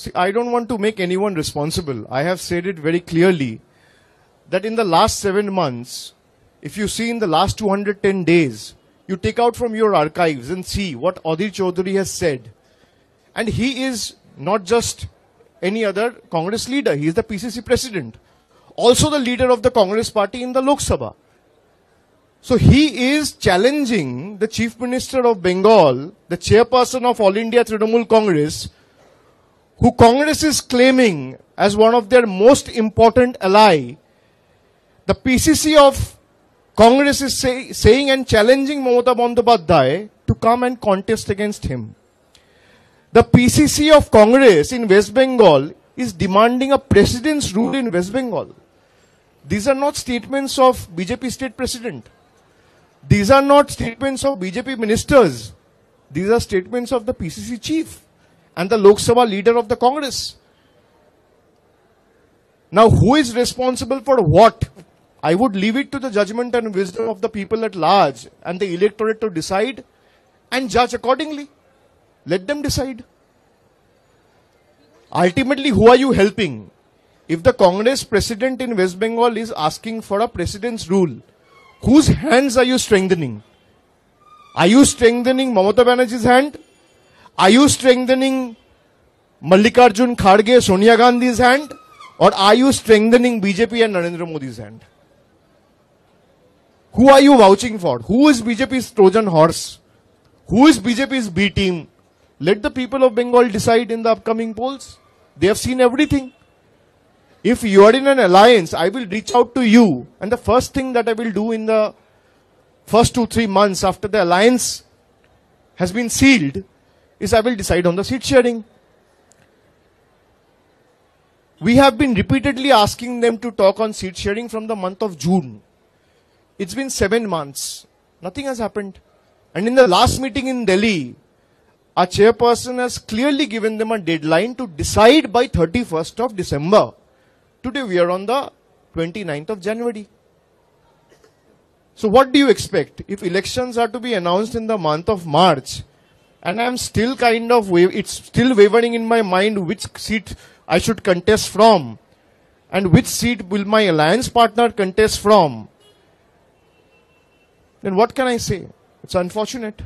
See, I don't want to make anyone responsible. I have said it very clearly that in the last seven months, if you see in the last 210 days, you take out from your archives and see what Adhir Chowdhury has said. And he is not just any other Congress leader, he is the PCC president. Also the leader of the Congress party in the Lok Sabha. So he is challenging the Chief Minister of Bengal, the chairperson of All India Trinamool Congress, who Congress is claiming as one of their most important ally. The PCC of Congress is say, saying and challenging Mamata Bandyopadhyay to come and contest against him. The PCC of Congress in West Bengal is demanding a president's rule in West Bengal. These are not statements of BJP state president. These are not statements of BJP ministers. These are statements of the PCC chief and the Lok Sabha leader of the Congress. Now, who is responsible for what? I would leave it to the judgment and wisdom of the people at large and the electorate to decide and judge accordingly. Let them decide. Ultimately, who are you helping? If the Congress president in West Bengal is asking for a president's rule, whose hands are you strengthening? Are you strengthening Mamata Banerjee's hand? Are you strengthening Mallikarjun Kharge, Sonia Gandhi's hand? Or are you strengthening BJP and Narendra Modi's hand? Who are you vouching for? Who is BJP's Trojan horse? Who is BJP's B team? Let the people of Bengal decide in the upcoming polls. They have seen everything. If you are in an alliance, I will reach out to you. And the first thing that I will do in the first two, three months after the alliance has been sealed is I will decide on the seat sharing. We have been repeatedly asking them to talk on seat sharing from the month of June. It's been seven months. Nothing has happened. And in the last meeting in Delhi, our chairperson has clearly given them a deadline to decide by 31st of December. Today we are on the 29th of January. So what do you expect? If elections are to be announced in the month of March, and I'm still kind of, it's still wavering in my mind which seat I should contest from, and which seat will my alliance partner contest from, then what can I say? It's unfortunate.